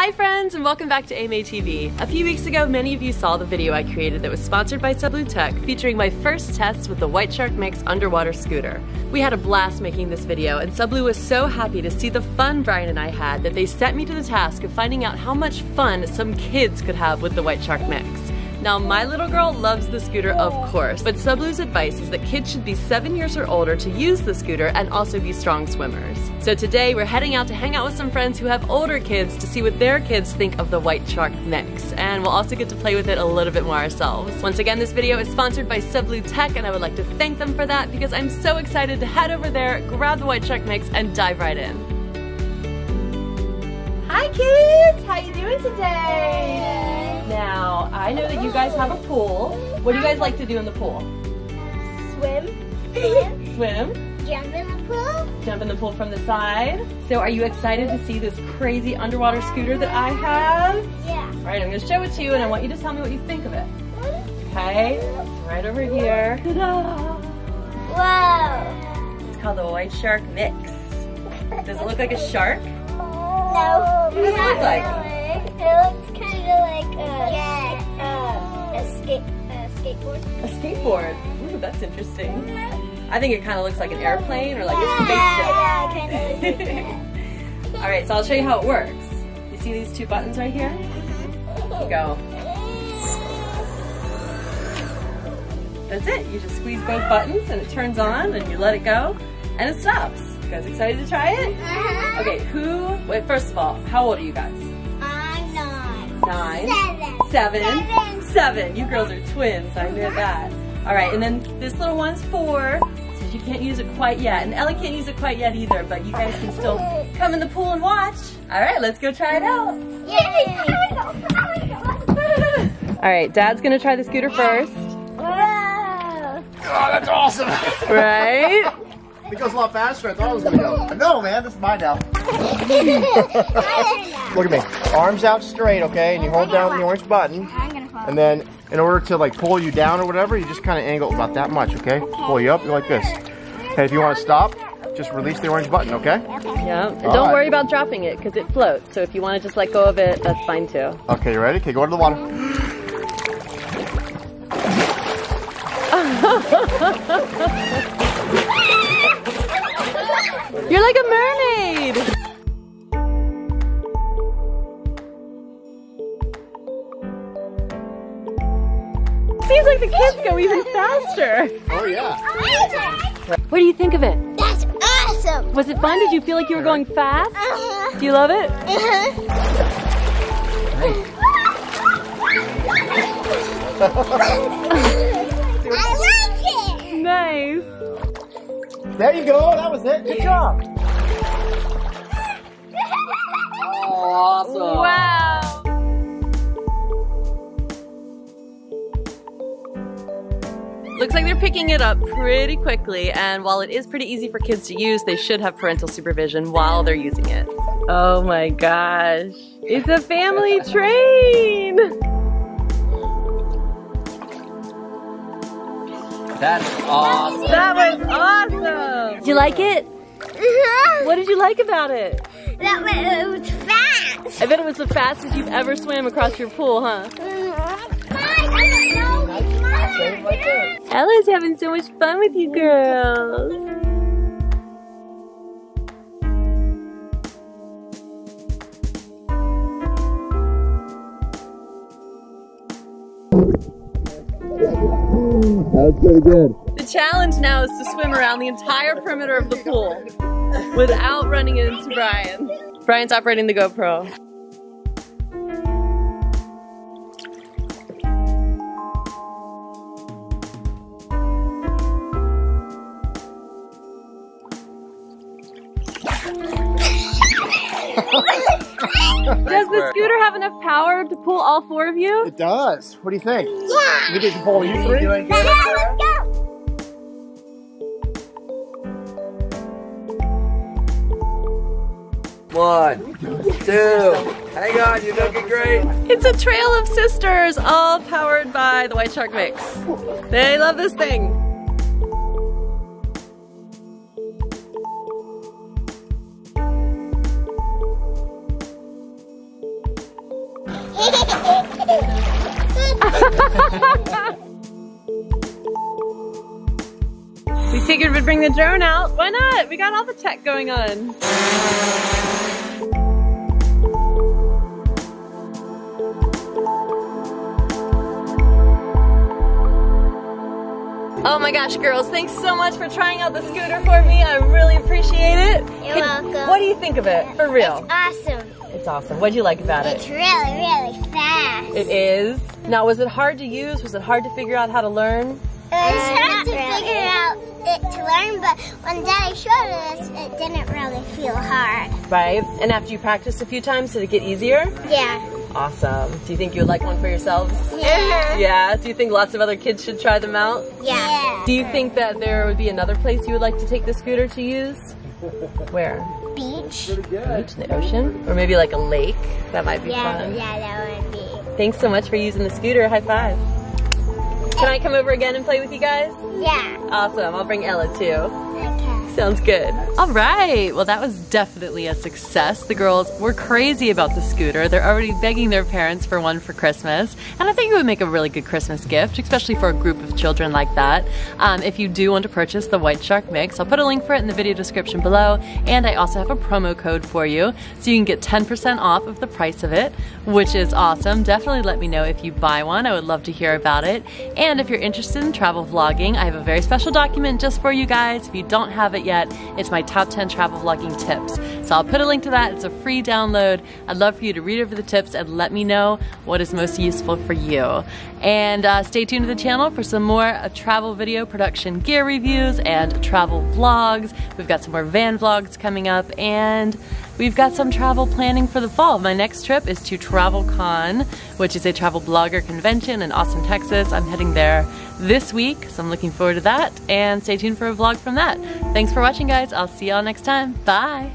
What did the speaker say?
Hi friends and welcome back to AMA TV. A few weeks ago, many of you saw the video I created that was sponsored by Sublue Tech featuring my first test with the White Shark Mix underwater scooter. We had a blast making this video and Sublue was so happy to see the fun Brian and I had that they set me to the task of finding out how much fun some kids could have with the White Shark Mix. Now, my little girl loves the scooter, of course, but Sublue's advice is that kids should be seven years or older to use the scooter and also be strong swimmers. So today, we're heading out to hang out with some friends who have older kids to see what their kids think of the White Shark Mix, and we'll also get to play with it a little bit more ourselves. Once again, this video is sponsored by Sublue Tech, and I would like to thank them for that because I'm so excited to head over there, grab the White Shark Mix, and dive right in. Hi kids! How are you doing today? Now, I know that you guys have a pool. What do you guys like to do in the pool? Swim. Swim? Jump in the pool. Jump in the pool from the side. So are you excited to see this crazy underwater scooter that I have? Yeah. All right, I'm gonna show it to you and I want you to tell me what you think of it. Okay, it's right over here. Whoa. It's called the White Shark Mix. Does it look like a shark? No. What does it look like? It looks like a, uh, a, skate, a skateboard. A skateboard. Ooh, that's interesting. I think it kind of looks like an airplane or like a spaceship. Yeah, kind of like. All right, so I'll show you how it works. You see these two buttons right here? Here you go. That's it. You just squeeze both buttons and it turns on and you let it go and it stops. You guys excited to try it? Uh-huh. Okay, who, wait, first of all, how old are you guys? I'm nine. Nine. Seven. Seven. Seven. Seven. You girls are twins, I knew that. All right, and then this little one's four, so you can't use it quite yet. And Ellie can't use it quite yet either, but you guys can still come in the pool and watch. All right, let's go try it out. Yay! All right, Dad's gonna try the scooter first. Whoa! Oh, that's awesome. Right? It goes a lot faster I thought it was going to go. No, man, this is mine now. Look at me. Arms out straight, okay? And you hold down the orange button. I'm gonna fall. And then in order to like pull you down or whatever, you just kind of angle about that much, okay? Pull you up, like this. And if you want to stop, just release the orange button, okay? Yeah. And All don't right. worry about dropping it because it floats. So if you want to just let go of it, that's fine too. Okay, you ready? Okay, go into the water. You're like a mermaid. The kids go even faster. Oh, yeah. What do you think of it? That's awesome! Was it fun? Did you feel like you were going fast? Uh-huh. Do you love it? I like it! Nice. There you go. That was it. Good job. Awesome. Wow. Looks like they're picking it up pretty quickly, and while it is pretty easy for kids to use, they should have parental supervision while they're using it. Oh my gosh. It's a family train! That's awesome. That was awesome! Did you like it? What did you like about it? That was, it was fast. I bet it was the fastest you've ever swam across your pool, huh? Ella's having so much fun with you girls. That was pretty good. The challenge now is to swim around the entire perimeter of the pool without running into Brian. Brian's operating the GoPro. The scooter have enough power to pull all four of you? It does. What do you think? Yeah. You think it can pull you three? Yeah, let's go. One, two, hang on, you're looking great. It's a trail of sisters, all powered by the White Shark Mix. They love this thing. We figured we'd bring the drone out. Why not? We got all the tech going on. Oh my gosh, girls, thanks so much for trying out the scooter for me. I really appreciate it. You're welcome. What do you think of it? For real. It's awesome. It's awesome. What do you like about It's it? It's really, really fast. It is. Now, was it hard to use? Was it hard to figure out how to learn? It was hard to figure out it to learn, but when Daddy showed us, it didn't really feel hard. Right? And after you practiced a few times, did it get easier? Yeah. Awesome. Do you think you would like one for yourselves? Yeah. Yeah. Do you think lots of other kids should try them out? Yeah. Do you think that there would be another place you would like to take the scooter to use? Where? Beach. Beach in the ocean? Or maybe like a lake? That might be Yeah, fun. yeah, that would be. Thanks so much for using the scooter. High five. Can I come over again and play with you guys? Yeah. Awesome. I'll bring Ella too. Sounds good. All right. Well, that was definitely a success. The girls were crazy about the scooter. They're already begging their parents for one for Christmas. And I think it would make a really good Christmas gift, especially for a group of children like that. Um, if you do want to purchase the White Shark Mix, I'll put a link for it in the video description below. And I also have a promo code for you. So you can get 10% off of the price of it, which is awesome. Definitely let me know if you buy one. I would love to hear about it. And if you're interested in travel vlogging, I have a very special document just for you guys. If you don't have it yet, it's my top 10 travel vlogging tips. So I'll put a link to that. It's a free download. I'd love for you to read over the tips and let me know what is most useful for you. And uh, stay tuned to the channel for some more uh, travel video production gear reviews and travel vlogs. We've got some more van vlogs coming up and We've got some travel planning for the fall. My next trip is to TravelCon, which is a travel blogger convention in Austin, Texas. I'm heading there this week, so I'm looking forward to that. And stay tuned for a vlog from that. Thanks for watching, guys. I'll see y'all next time. Bye.